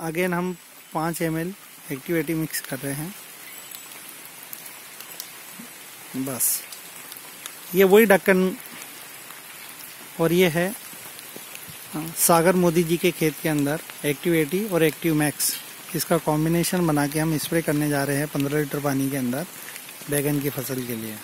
Again हम पाँच M L activity mix कर रहे हैं। बस। ये वही ढक्कन और ये है सागर मोदी जी के खेत के अंदर एक्टिवेटी और एक्टिव मैक्स इसका कॉम्बिनेशन बना के हम स्प्रे करने जा रहे हैं पंद्रह लीटर पानी के अंदर बैगन की फ़सल के लिए।